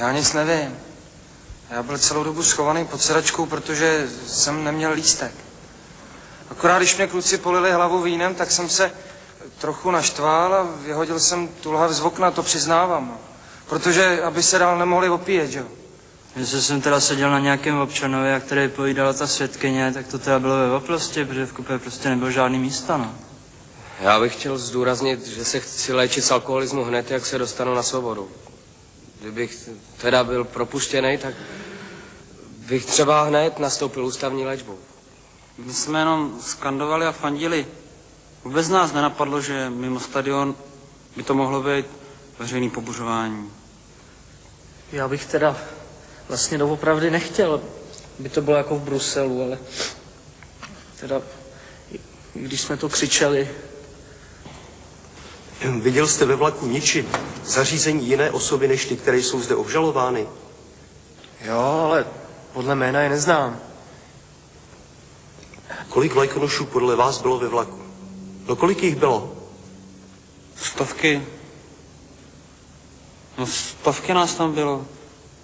Já nic nevím. Já byl celou dobu schovaný pod sedačkou, protože jsem neměl lístek. Akorát když mě kluci polili hlavu vínem, tak jsem se trochu naštval a vyhodil jsem tu lahev z okna, to přiznávám. No. Protože, aby se dál nemohli opíjet, že jo. Jestli jsem teda seděl na nějakém občanovi, jak tady povídala ta světkyně, tak to teda bylo ve Vaplostě, protože v kupě prostě nebylo žádný místa, no. Já bych chtěl zdůraznit, že se chci léčit z alkoholismu hned, jak se dostanu na svobodu. Kdybych teda byl propuštěný, tak bych třeba hned nastoupil ústavní léčbu. My jsme jenom skandovali a fandili. Vůbec nás nenapadlo, že mimo stadion by to mohlo být veřejný pobuřování. Já bych teda vlastně doopravdy nechtěl, by to bylo jako v Bruselu, ale teda, i když jsme to křičeli, Viděl jste ve vlaku ničit zařízení jiné osoby než ty, které jsou zde obžalovány? Jo, ale podle jména je neznám. Kolik vlajkonošů podle vás bylo ve vlaku? No kolik jich bylo? Stovky. No stovky nás tam bylo.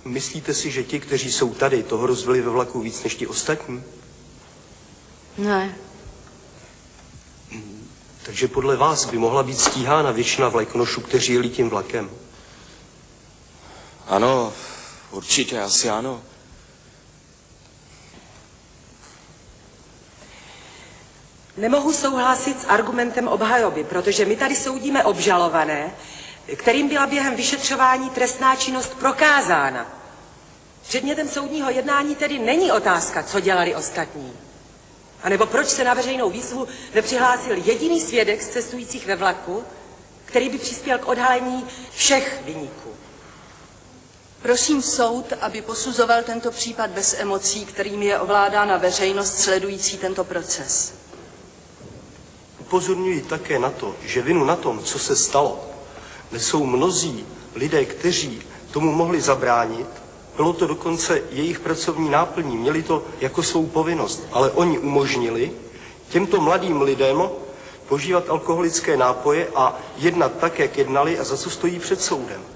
Myslíte si, že ti, kteří jsou tady, toho rozvili ve vlaku víc než ti ostatní? Ne. Takže podle vás by mohla být stíhána většina vlajkonošů, kteří jeli tím vlakem. Ano, určitě, asi ano. Nemohu souhlasit s argumentem obhajoby, protože my tady soudíme obžalované, kterým byla během vyšetřování trestná činnost prokázána. Předmětem soudního jednání tedy není otázka, co dělali ostatní. A nebo proč se na veřejnou výzvu nepřihlásil jediný svědek z cestujících ve vlaku, který by přispěl k odhalení všech vyníků. Prosím soud, aby posuzoval tento případ bez emocí, kterými je ovládána veřejnost sledující tento proces. Upozorňuji také na to, že vinu na tom, co se stalo, nesou mnozí lidé, kteří tomu mohli zabránit. Bylo to dokonce jejich pracovní náplní, měli to jako svou povinnost, ale oni umožnili těmto mladým lidem požívat alkoholické nápoje a jednat tak, jak jednali a za co stojí před soudem.